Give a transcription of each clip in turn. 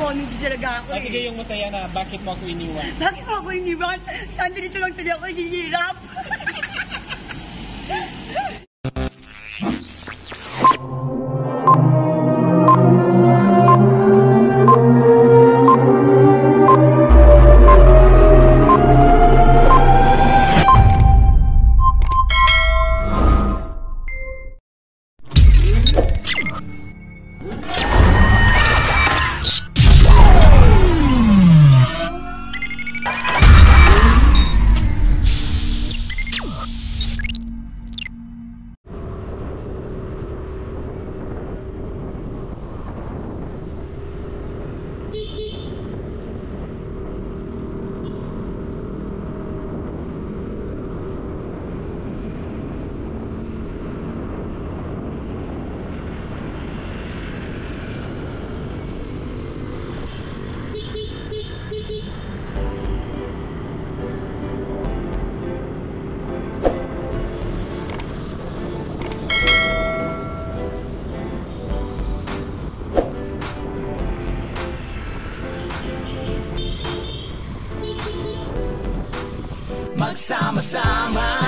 comedy talaga ako Ah, eh. sige, yung masaya na bakit mo ako iniwan. Bakit ako iniwan? Nandito lang talaga ako hihirap. Magsama-sama.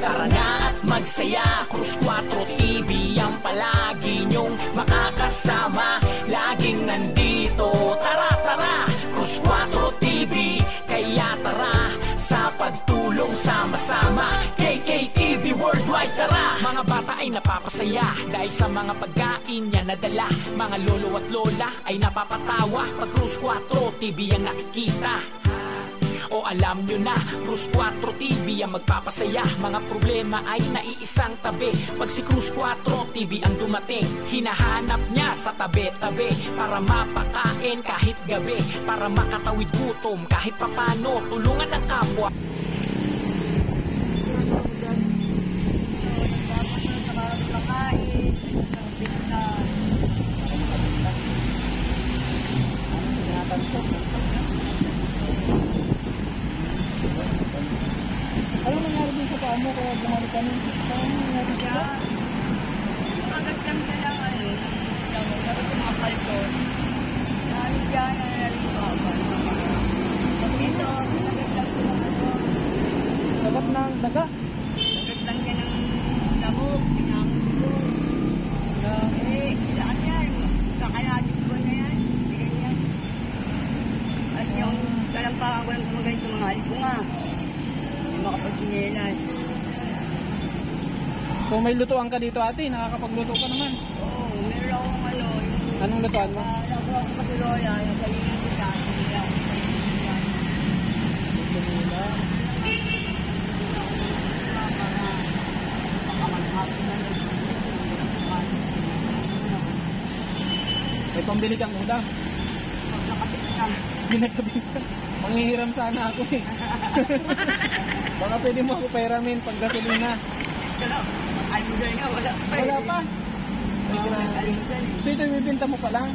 Tara na at magsaya. Cruz 4 TV ang palagi nyong makakasama. Laging nandito. Tara, tara. Cruz 4 TV Kaya tara Sa pagtulong sama-sama. KKTV Worldwide Tara. Mga bata ay napapasaya Dahil sa mga pagkain niya nadala. Mga lolo at lola ay napapatawa. Pag Cruz 4 TV ang nakikita o alam nyo na, Cruz 4 TV ang magpapasaya. Mga problema ay naiisang tabi. Pag si Cruz 4 TV ang dumating Hinahanap niya sa tabi-tabi Para mapakain kahit gabi Para makatawid gutom kahit papano. Tulungan ng kapwa Anong nangyari din sa paa mo kaya bumalik ka nun? Anong nangyari dito? Agad lang siya lang ano eh. Lang, sabi ko mga palton. Ano dyan, ano na rin ko ako. Dito, agad lang siya ng ano. Dagat ng daga. Agad lang siya ng lamok, pinamulong. Eh, lahat yan. Kakayanin ko na yan. Bigyan yan. At yung dalampakan ko lang gumaganito mga halik ko nga. Hindi makapagsinelas. Kung may lutuan ka dito ate, nakakapagluto ka naman. Oo, meron akong ano, yung... Anong lutuan mo? Ah, nakuha ko pa si Lola, yung kanina ko sa nila. May pambili kang ulam. Ginagabitan. Manghihiram sana ako eh. Baka pwede mo ako pairamin pag gasolina. Ano na nga, wala pa eh. Wala pa. Ay, grabe. So ito yung bibinta mo pa lang?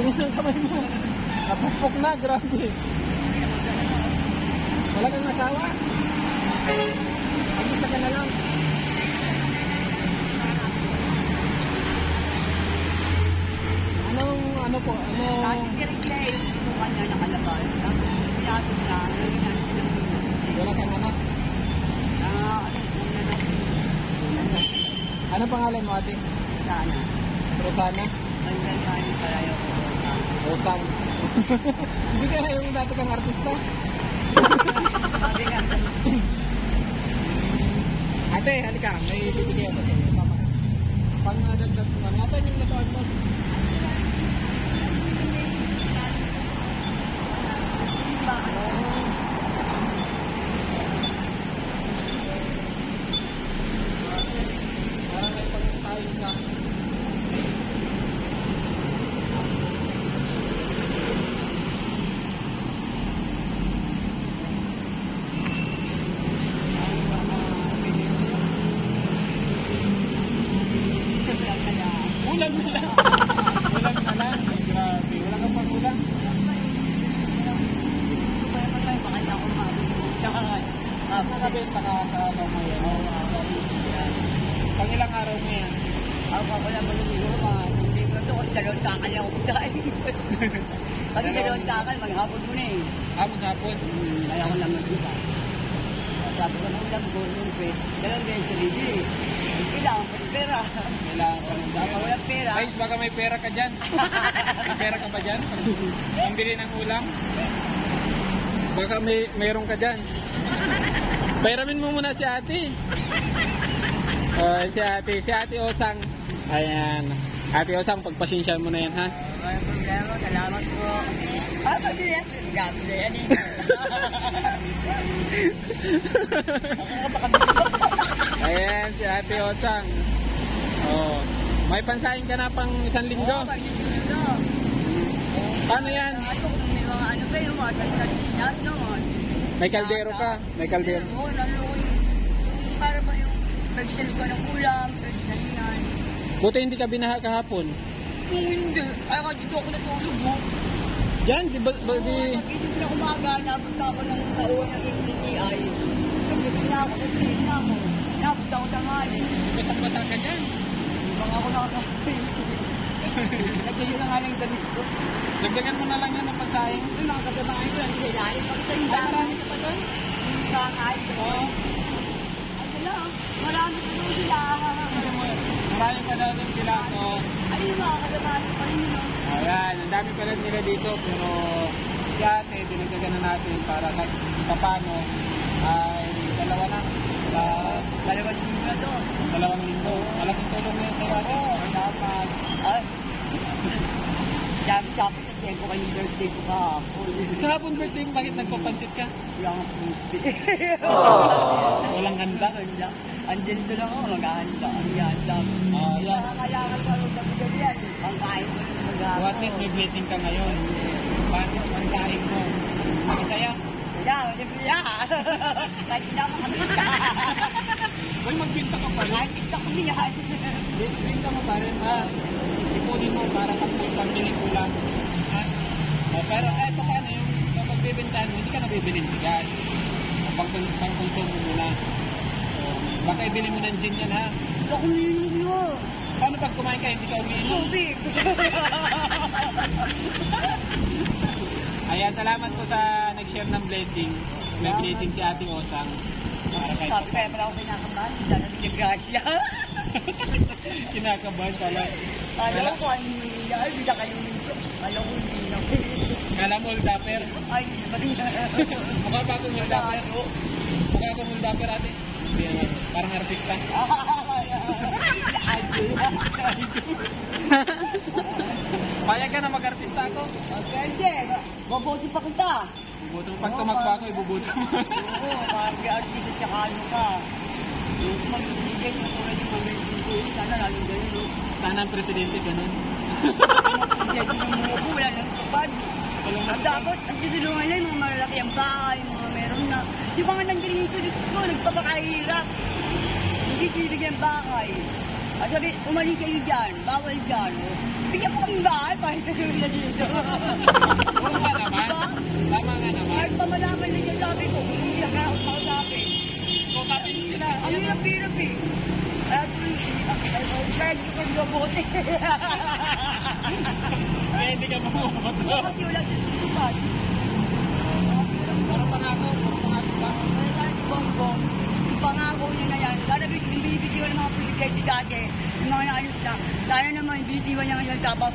Eh, ang kamay mo. Napukpok na, grabe. Wala kang asawa? Ano pangalan mo ate? sana. Rosana? Hanggang kanin ko. Rosan. Hindi ka na yung dati kang artista? Sabi nga, Ate, halika. May bibigay ako sa iyo. Pang uh, dagdag mo. Nasaan yung natuan mo? Parang may pagkakain ka. Ulam na lang. Ulam na lang. Ay, grabe. Wala kang pang ulam. Kaya pa tayo, baka hindi ako maalis. Tsaka, Bakit nakabenta ka sa ano ngayon? Oo, mga kapatid yan. Pang ilang araw mo yan? Ako pa pala malulugo, mga hindi mo to, kasi dalawang takal lang ako tayo. Kasi dalawang takal, maghapon mo na eh. Ah, maghapon. Hmm, Kaya ko lang nagkita. Sabi ko nung lang ko nung pe, dalawang beses sa libi. Eh, Kailangan pa ng pera. Kailangan pa ng Baka walang pera. Guys, baka may pera ka dyan. may pera ka ba dyan? Ang bili ng ulam? Baka may mayroon ka dyan. Bayramin mo muna si ate. Oh, si ate, si ate Osang. Ayan. Ate Osang, pagpasensya mo na yan ha. Walang problema, salamat po. Ah, pati yan. Gabi na yan eh. Ayan, si ate Osang. Oh, may pansahin ka na pang isang linggo. Oo, pag dito. Paano yan? Ano, may mga ano ba yung mga salsalinas naman. May kaldero ka? May kaldero. Oo, yung para ba yung pagdisal ko ng ulam. Buti hindi ka binaha kahapon. Hindi, ay ka dito ako natulog mo. Diyan, di ba, ba di... Pag-isip na umaga, napunta ako ng taon ng MTI. Pag-isip na ako, nag-isip na ako. Napunta ako tangali. Basang-basa ka dyan. Ibang ako nakaka-isip. Nagkayo na nga ng damit ko. Dagdagan mo na lang yan ng pansahing. Yung mga kasabahan ko, ang sinali. Pag sa yung marami ka pa doon? Yung kakay ko. Ano lang, marami pa doon sila. Alam mo, marami pa daw doon sila. So, Ay, yung mga kasabahan ko pa rin yun. ayan, ang dami pa rin nila dito. Pero si ate, dinagdagan na natin para kahit paano ay dalawa na. Sa Dalawang linggo na to. dalawang linggo. Malaking tulong na yan sa ate. Dapat. Ay. Sabi-sabi ko, check ko kayong birthday ko kahapon. Kahapon birthday mo, bakit nagpapansit ka? Yung puti. Walang handa. Handa. Andyan doon ako, maghahanda. Ang handa. Ah, yan. Nakakayangan pa rin doon yan. Pangkain ko rin maghahanda. So at least may blessing ka ngayon. Paano pansahin mo? Masaya? Yeah, wala Kahit hindi ako makabita. Uy, magbinta ka pa rin. Kahit kita ko niyan. Binta mo pa rin ha. Ipunin mo para kang may pambili ulam. Ha? Oh, pero eh, paano yung kapag bibintahan mo, hindi ka nabibili ng bigas. Pang, pang konsumo muna. So, baka ibili mo ng gin yan ha. Ito ko ninom yun. Paano pag kumain ka, hindi ka umiinom? Tubig. Ayan, salamat po sa nag-share ng blessing. May blessing si Ate Osang. Para kahit Sabi kaya pala ako kinakabahan. Hindi na nagkagasya. kinakabahan pala. Alam ko, ano nangyayari. Hindi na kayo nito. Alam ko, hindi na ko. Kala mo, Uldaper. Ay, hindi ba rin Mukha ba akong Uldaper? Mukha akong Uldaper, ate. Hindi. Parang artista. Payag ka na mag-artista ako. Pwede. Mabuti pa kita. Bubuto Pag tumakbo ako, ibubuto mo. Oo, parang artista siya kano ka. Yung magbibigay ng ng mga ko, sana lalo ganyan. no? Sana ang presidente ganun. Hindi ng mga wala nang kapad. Ang dapat, ang tinulungan nila yung mga malalaki ang bahay, mga meron na. Yung mga nandiyan dito, dito, nagpapakahirap. Hindi tinibigyan ng bahay. At sabi, umalis kayo dyan, bawal dyan. Bigyan mo kami bahay, kahit sa na dito. Oo nga naman. Tama nga naman. Kahit pa malaman na yung sabi ko, kung hindi ako makasabi. So sabi niyo sila, Ang ayan, hirap-hirap eh. Kaya tuloy, kahit ko kang gabote. kaya hindi ka mamumoto. Kasi wala sa susupan. Parang pangako, parang pangako ba? Kaya sana si Bongbong, yung pangako niya na yan, sana binibigyan ng mga presidente dati, yung mga naayos na, sana naman binibigyan niya ngayon, tapos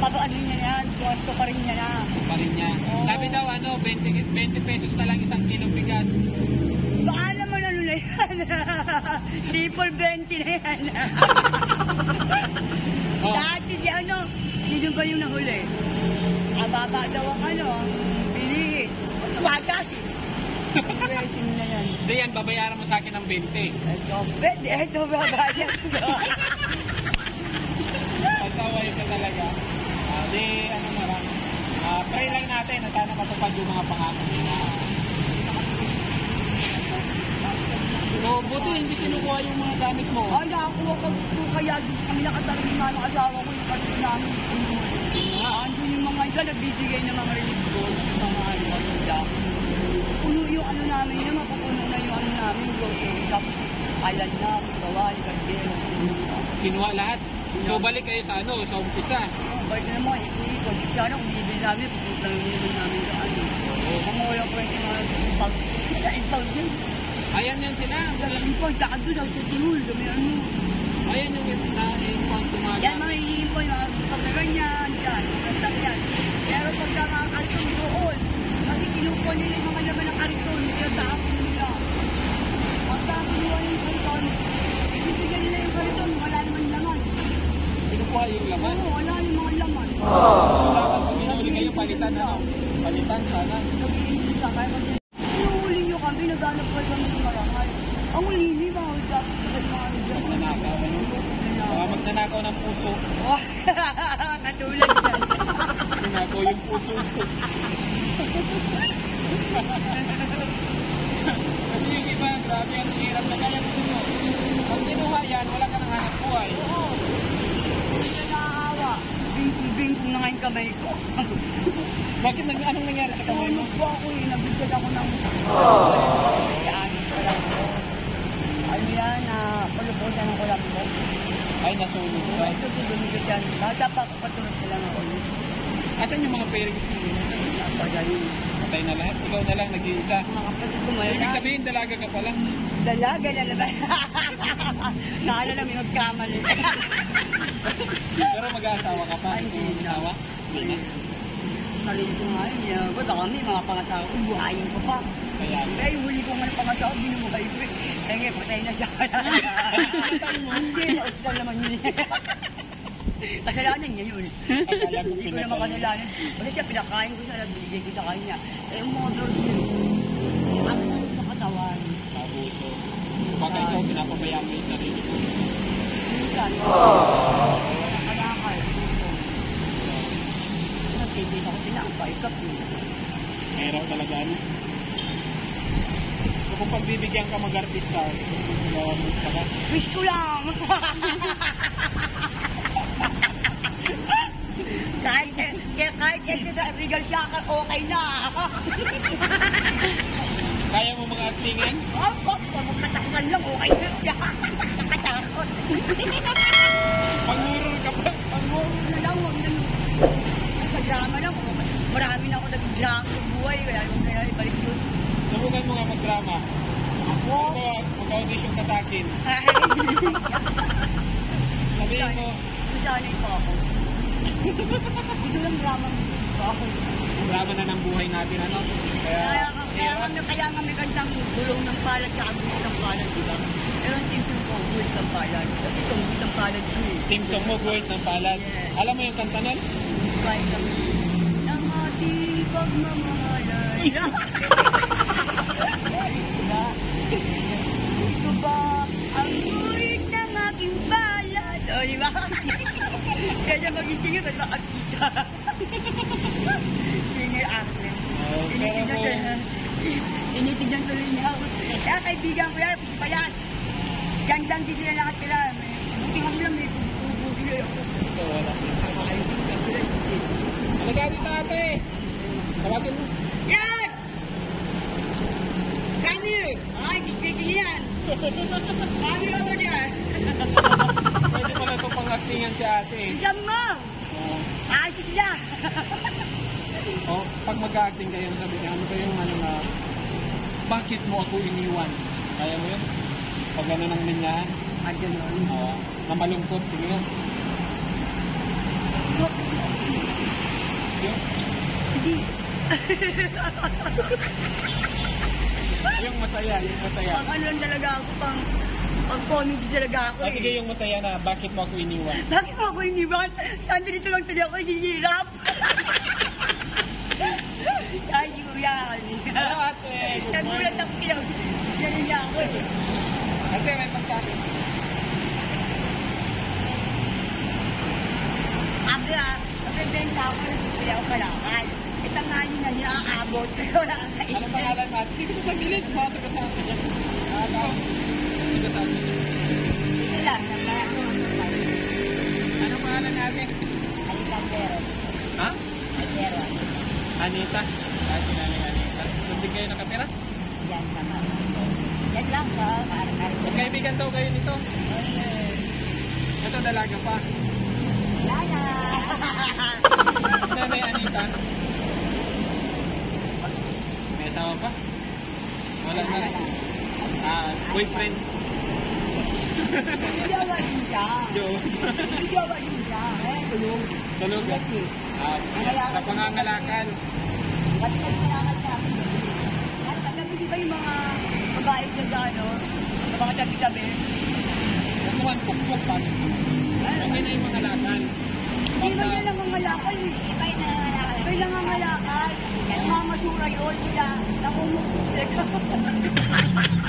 papaano niya na yan, gusto pa rin niya na. Pa rin niya. Sabi daw ano, 20, 20 pesos na lang isang kilong bigas. Baka naman ano na yan, triple 20 na yan. Oh. Dati si ano, sino ba yung nahuli? Ababa daw ang ano, ang bilihin. Eh. Rating na yan. Hindi yan, babayaran mo sa akin ng 20. Ito, pwede. Ito, babayan ko. Pasaway ka talaga. Ah, di, ano na lang. Ah, pray lang natin na sana matupad yung mga pangako niya. So, buti hindi kinukuha yung mga gamit mo. Ay, nakakuha ko ko kaya kami nakatarin nga ng asawa ko yung kasi namin. Ah, andun yung mga iba nagbibigay ng mga relief gold, mga ano, ano, Puno yung ano namin yun, mapupuno na yung ano kalan na, gawa, gardero. Kinuha lahat. So balik kayo sa ano, sa umpisa. Balik na naman, ikot. Sana kung bibili namin, pupunta naman namin sa ano. Pangulang ko yung mga pag... Impag yun. Ayan yan sila. Impag, saka doon, ang tutulul, dami ano. Ayan yung na-inform tumaga. Yan mga iniimpag, mga pagkaganyan, yan, mga yan. Pero pagka mga karton doon, kasi kinukuha nila yung mga laman ng karton, nila sa ako nila. Pagka kinuha yung karton, ibibigyan nila yung karton, wala naman laman. Kinukuha yung laman. Oo, wala yung mga laman. Dapat kung inuli kayo palitan na. Palitan sana. Inuuli nyo kami, naghanap ko kami ng marangal. Ang mga dyan. Magnanakaw. Baka magnanakaw ng puso. Oh, katulad yan. Magnanakaw yung puso. Kasi yung iba, grabe ang hirap na kaya mo. Pag kinuha yan, wala ka nang hanap buhay. Oo. Hindi na nakakawa. Bing-bing na nga yung kamay ko. Bakit nag anong nangyari sa kamay mo? Tulog po ako eh, nabigyan ako ng... Yan, wala ko. Ano yan, na palupusan ng ko. Ay, nasunog ka. Ito po dumigit yan. Bata pa ako patulog ko lang ako. Asan yung mga parents mo? Napagaling. Patay na lahat. Ikaw na lang nag-iisa. Mga kapatid ko mayroon Ibig sabihin, dalaga ka pala. Dalaga na naman. Naala na may magkamali. Pero mag-aasawa ka pa. Ay, hindi na. mag-asawa? Hindi. Nalito ko nga yun. Ba't kami mga pangasawa ko, buhayin ko pa. Kaya. Yung huli ko nga ng pangasawa, binubuhay ko eh. Kaya nga, patay na siya. Hindi, nausal naman yun. Kasalanan niya yun. Ko Hindi ko naman kasalanan. Kasi siya, pinakain ko siya, binigay ko sa kanya. Eh, mga girls yun, ako na sa katawan. Abuso. Baka ikaw pinapabayaan mo yung sarili mo. Minsan, nakalakal. Nagkikita ko sila, ang paikap eh. Mahirap talaga ano. So kung pagbibigyan ka mag-artista, mag-artista ka. Wish ko lang! kahit, eh, kahit eh, sa regal siya, okay na. Kaya mo mag-actingan? Op, op, magkatakutan lang, okay na. Nakatakot. Pag-horror ka pa. Ang mong na lang, huwag na Sa drama lang, marami na ako nag-drama sa buhay, kaya huwag na lang ibalik yun. Subukan mo nga mag-drama. Ako, Ano, mag-audition ka sa akin. Sabihin mo, Sanay po ako. Ito lang drama ko ako. drama na ng buhay natin, ano? Kaya, Kaya, kaya, hirap. kaya, nga may gandang gulong ng palad sa gulit ng palad, di ba? Pero ang team ko, gulit ng palad. Kasi itong gulit ng palad ko eh. Team song mo, Guhit ng Palad. Yes. Alam mo yung kanta nun? Kami ng ating pagmamahalan. Diba? Ito ba ang gulit ng aking palad? O, di ba? Kaya mag-isingin, ba't ba artista? Singer actress. Oh, pero Tinitignan kung, siya. Tinitignan tuloy niya ako. Kaya kaibigan ko yan, pa yan. Gandang di sila lahat sila. Buti nga lang, may kubo sila. ito, wala. Kaibigan sila. Alaga dito ate. Tawagin mo. Yan! Kami! Ay, speaking yan! Kami ako yan! Pwede pala ito pang-actingan si ate. Isang mo! Oh. Ay, sila! Oh, pag mag-acting kayo, sabi niya, ano ba yung ano na, bakit mo ako iniwan? Kaya mo yun? Pag ano ng linyahan, Ay, gano'n. Oo. na malungkot, sige. Yung, Hindi. yung masaya, yung masaya. Pang ano lang talaga ako, pang, pang comedy talaga ako Ah, eh. sige, yung masaya na, bakit mo ako iniwan? Bakit mo ako iniwan? Nandito lang tuloy ako, hihirap. Ko yan. Hello ate. Nagulat ako pinag. Ganun niya ako eh. Ate, may pagsabi. Abi ah, nagbebenta ako, nagbibili ako kalakal. Ito nga yun na niya aabot, pero wala kang kainin. Ano pangalan natin? Dito ka sa gilid, basa ka sa akin. Tao. Dito sa akin. Ito lang, ko. Ano pangalan natin? Alcantero. Ha? Alcantero. Anita. Ah, si Nanay Anita. Doon din kayo nakatira? Yan naman. Yan lang? Parang Magkaibigan daw kayo nito. Ito dalaga pa. Wala na. Nanay Anita. May asawa pa? Wala na rin. Ah, boyfriend. Hindi ako din siya. Hindi ako din siya. Eh, tulong. Tulog. Ah, sa pangangalakan. Pati kayo kailangan sa akin. At mo, di ba yung mga babae dyan sa ano? Sa mga tabi-tabi? Kumuhan pukpuk pa. Okay na yung mga lakan. Hindi yan ang mga lakal. Iba yung nangangalakal. Iba yung nangangalakal. Mamasura yun. Kaya namumuklik.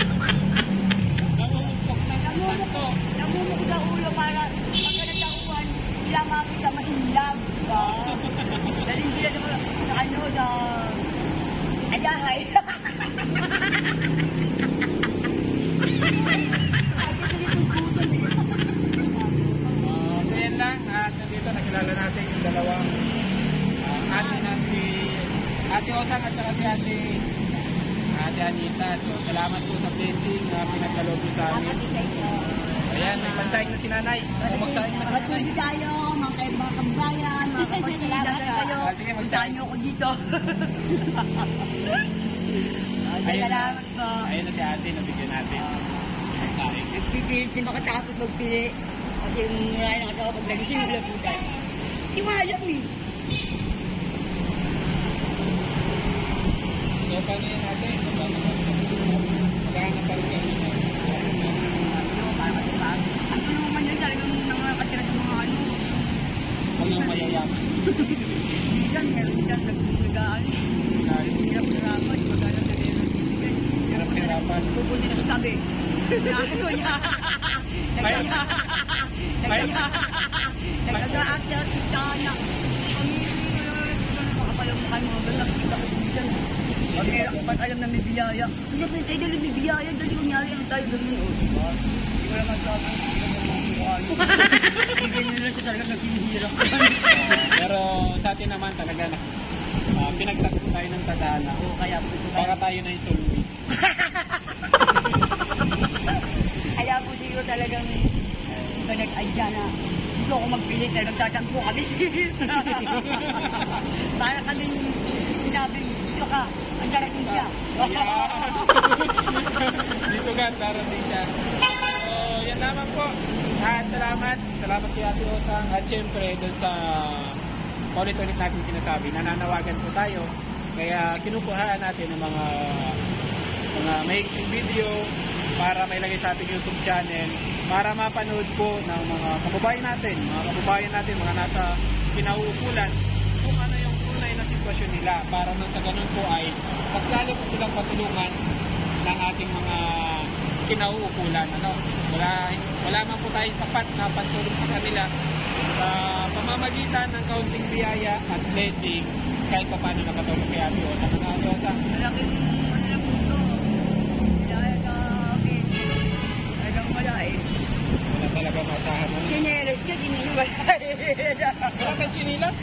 mga kapatid, kayo. Sige, niyo ako dito. Ayun na. Salamat po. Ayun na si ate, nabigyan natin. Magsahing. Nagpipilit din makatapos magpili. Kasi yung marami na katawa pag nagising wala po tayo. Di mo eh. So, paano yan ate? Maghanap pa rin. Ano, para matipag. Ano naman yun talagang nakakatira sa mga ano. Yung mayayaman. Diyan, meron dyan nag-nagaan. Hirap-hirapan, magkano na meron. Hirap-hirapan. Pupunti na sa tabi. Ano yan? Kaya- Nagkaya. Nagkaya. Nagkaya-actor si Tana. Makapalamukan mo. Doon nakikita ko dyan. Pag meron pa alam na may biyaya. Hindi pa tayo dali may biyaya. Dali kunyari ang tayo diba? Hindi ko naman sabi. Hindi siya talaga nagkihirap. Pero sa atin naman talaga na uh, pinagtakbo tayo ng tadhana. Oo, kaya po ito Baka tayo na yung sulwi. Kaya po siguro talagang uh, nag-adya na gusto ko magpilit na nagtatampo kami. Para kami sinabing, dito ka, ang darating siya. Dito ka, darating siya. Yan naman po. At salamat. Salamat kay Ate Osang. At syempre, dun sa ulit-ulit natin sinasabi, nananawagan po tayo. Kaya kinukuhaan natin ng mga mga maiksing video para may lagay sa ating YouTube channel para mapanood po ng mga kababayan natin, mga kababayan natin, mga nasa pinauukulan kung ano yung tunay na sitwasyon nila para nang sa ganun po ay mas lalo po silang patulungan ng ating mga kinauukulan. Ano? Wala, wala man po tayong sapat na pantulong sa kanila sa pamamagitan ng kaunting biyaya at blessing kahit pa paano nakatulong kay Ate Osa. Ano Ate Osa? Malaking ano po ito. Dahil na akin, talagang wala eh. Wala talaga masahan mo. Sinelos siya, diniwala. Wala kang chinilas?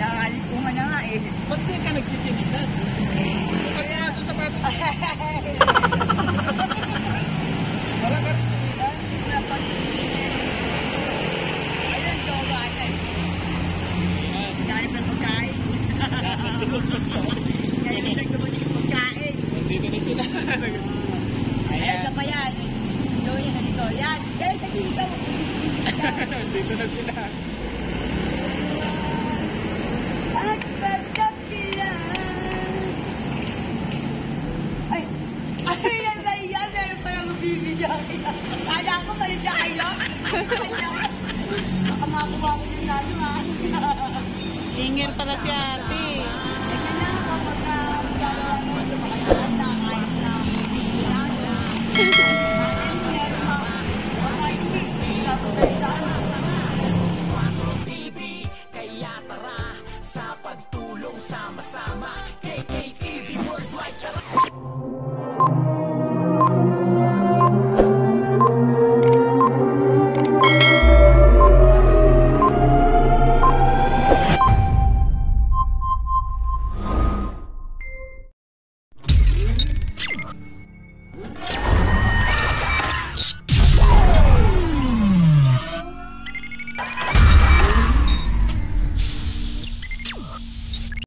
Nakalit ko na nga eh. Ba't di ka nagchichinilas? Ba't nga ito sapatos